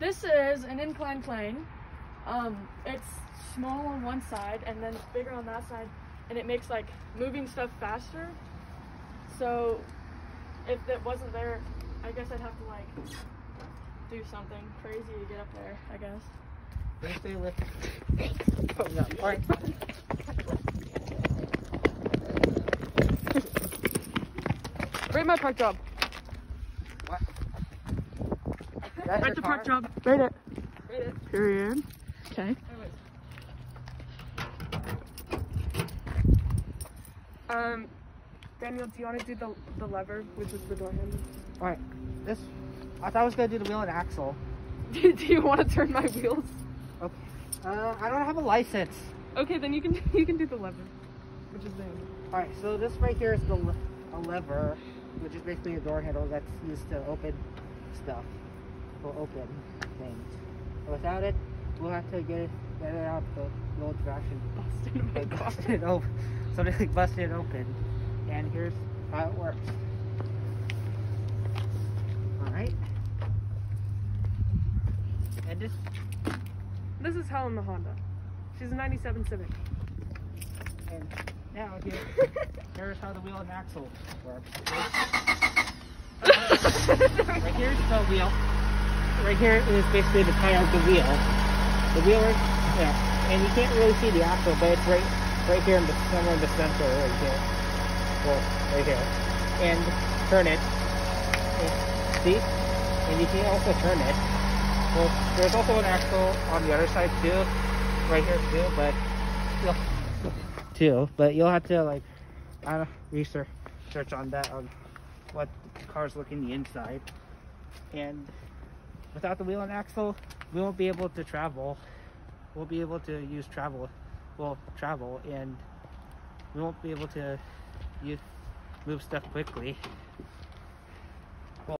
This is an inclined plane. Um, it's small on one side and then it's bigger on that side, and it makes like moving stuff faster. So if it wasn't there, I guess I'd have to like do something crazy to get up there. I guess. Basically, lift. Oh, no. All right. Rate my park job. What? That's your the park job. Rate it. Rate it. Period. Okay. Um, Daniel, do you want to do the, the lever, which is the door handle? All right. This. I thought I was gonna do the wheel and axle. do you want to turn my wheels? Okay. Uh, I don't have a license. Okay, then you can you can do the lever, which is the handle. All right. So this right here is the le- a lever, which is basically a door handle that's used to open stuff. Will open things. Without it, we'll have to get it get it out the old fashioned Busted like busted it open. Something like busted it open. And here's how it works. Alright. And this This is Helen the Honda. She's a 97 Civic. and now here here's how the wheel and axle works. right here's the wheel. Right here is basically the tire of the wheel. The wheel yeah, and you can't really see the axle, but it's right right here in the somewhere in the center right here. Well, right here. And turn it. See? And you can also turn it. Well, there's also an axle on the other side too. Right here too, but you'll, too. But you'll have to like I don't research search on that on what cars look in the inside. And without the wheel and axle, we won't be able to travel. We'll be able to use travel, well, travel, and we won't be able to use, move stuff quickly.